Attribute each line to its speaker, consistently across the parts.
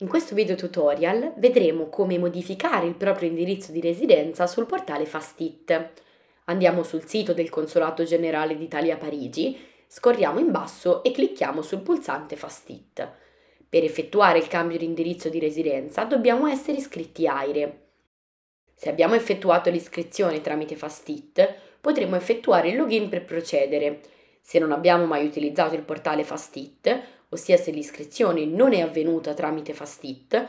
Speaker 1: In questo video tutorial vedremo come modificare il proprio indirizzo di residenza sul portale Fastit. Andiamo sul sito del Consolato Generale d'Italia a Parigi, scorriamo in basso e clicchiamo sul pulsante Fastit. Per effettuare il cambio di indirizzo di residenza dobbiamo essere iscritti AIRE. Se abbiamo effettuato l'iscrizione tramite Fastit, potremo effettuare il login per procedere. Se non abbiamo mai utilizzato il portale Fastit, ossia se l'iscrizione non è avvenuta tramite Fastit,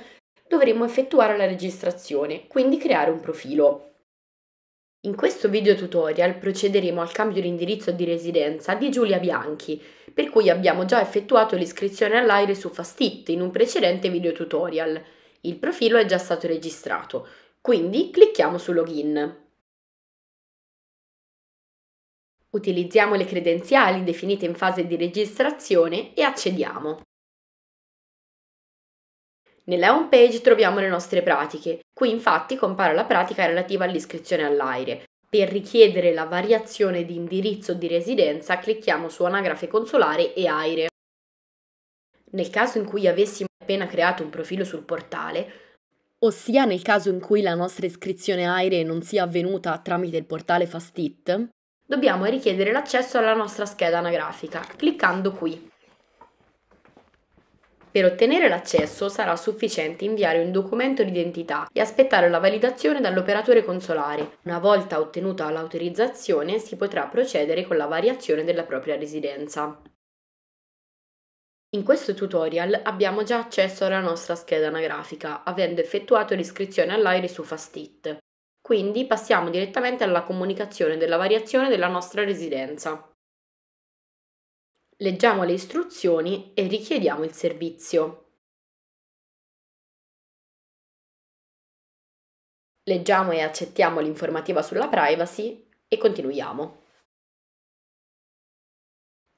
Speaker 1: dovremo effettuare la registrazione, quindi creare un profilo. In questo video tutorial procederemo al cambio di indirizzo di residenza di Giulia Bianchi, per cui abbiamo già effettuato l'iscrizione all'AIRE su Fastit in un precedente video tutorial. Il profilo è già stato registrato, quindi clicchiamo su Login. Utilizziamo le credenziali definite in fase di registrazione e accediamo. Nella home page troviamo le nostre pratiche. Qui infatti compare la pratica relativa all'iscrizione all'AIRE. Per richiedere la variazione di indirizzo di residenza clicchiamo su Anagrafe consolare e AIRE. Nel caso in cui avessimo appena creato un profilo sul portale, ossia nel caso in cui la nostra iscrizione AIRE non sia avvenuta tramite il portale Fastit, dobbiamo richiedere l'accesso alla nostra scheda anagrafica, cliccando qui. Per ottenere l'accesso sarà sufficiente inviare un documento d'identità e aspettare la validazione dall'operatore consolare. Una volta ottenuta l'autorizzazione si potrà procedere con la variazione della propria residenza. In questo tutorial abbiamo già accesso alla nostra scheda anagrafica, avendo effettuato l'iscrizione all'AIRE su Fastit. Quindi passiamo direttamente alla comunicazione della variazione della nostra residenza. Leggiamo le istruzioni e richiediamo il servizio. Leggiamo e accettiamo l'informativa sulla privacy e continuiamo.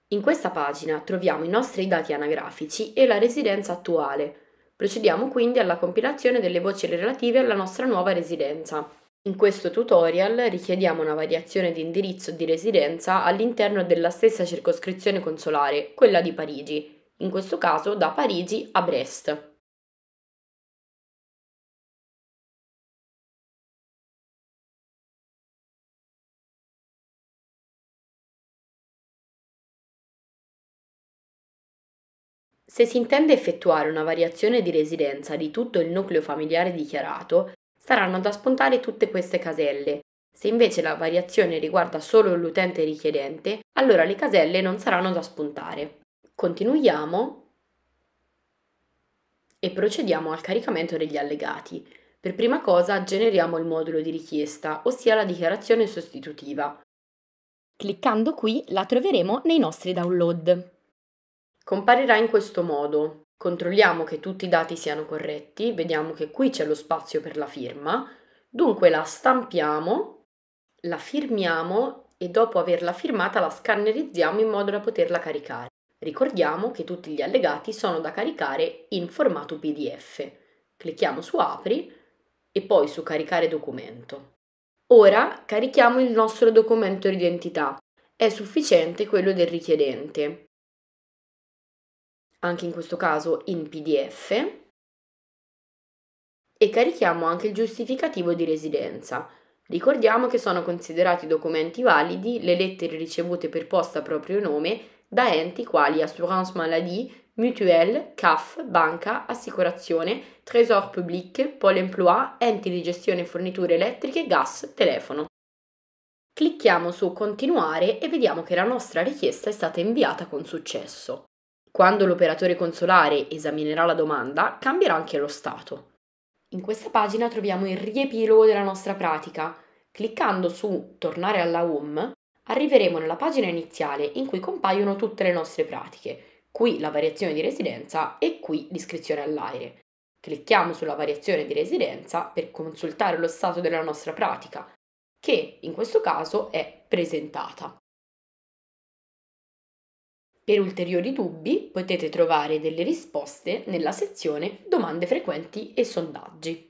Speaker 1: In questa pagina troviamo i nostri dati anagrafici e la residenza attuale. Procediamo quindi alla compilazione delle voci relative alla nostra nuova residenza. In questo tutorial richiediamo una variazione di indirizzo di residenza all'interno della stessa circoscrizione consolare, quella di Parigi, in questo caso da Parigi a Brest. Se si intende effettuare una variazione di residenza di tutto il nucleo familiare dichiarato, saranno da spuntare tutte queste caselle. Se invece la variazione riguarda solo l'utente richiedente, allora le caselle non saranno da spuntare. Continuiamo e procediamo al caricamento degli allegati. Per prima cosa generiamo il modulo di richiesta, ossia la dichiarazione sostitutiva. Cliccando qui la troveremo nei nostri download. Comparirà in questo modo. Controlliamo che tutti i dati siano corretti, vediamo che qui c'è lo spazio per la firma, dunque la stampiamo, la firmiamo e dopo averla firmata la scannerizziamo in modo da poterla caricare. Ricordiamo che tutti gli allegati sono da caricare in formato PDF. Clicchiamo su Apri e poi su Caricare documento. Ora carichiamo il nostro documento d'identità. È sufficiente quello del richiedente anche in questo caso in PDF e carichiamo anche il giustificativo di residenza. Ricordiamo che sono considerati documenti validi le lettere ricevute per posta a proprio nome da enti quali Assurance Maladie, Mutuelle, CAF, Banca, Assicurazione, Trésor Public, Pôle Emploi, enti di gestione forniture elettriche, gas, telefono. Clicchiamo su Continuare e vediamo che la nostra richiesta è stata inviata con successo. Quando l'operatore consolare esaminerà la domanda, cambierà anche lo stato. In questa pagina troviamo il riepilogo della nostra pratica. Cliccando su Tornare alla home, arriveremo nella pagina iniziale in cui compaiono tutte le nostre pratiche, qui la variazione di residenza e qui l'iscrizione all'aire. Clicchiamo sulla variazione di residenza per consultare lo stato della nostra pratica, che in questo caso è presentata. Per ulteriori dubbi potete trovare delle risposte nella sezione Domande frequenti e sondaggi.